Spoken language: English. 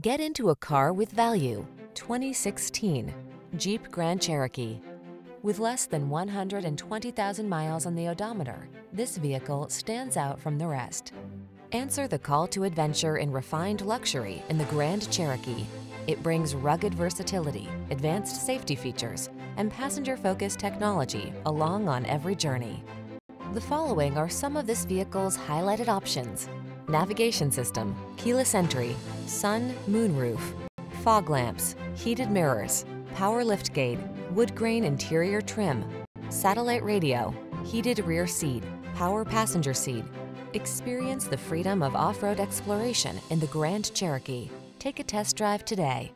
Get into a car with value. 2016 Jeep Grand Cherokee. With less than 120,000 miles on the odometer, this vehicle stands out from the rest. Answer the call to adventure in refined luxury in the Grand Cherokee. It brings rugged versatility, advanced safety features, and passenger-focused technology along on every journey. The following are some of this vehicle's highlighted options. Navigation system, keyless entry, sun, moonroof, fog lamps, heated mirrors, power liftgate, wood grain interior trim, satellite radio, heated rear seat, power passenger seat. Experience the freedom of off-road exploration in the Grand Cherokee. Take a test drive today.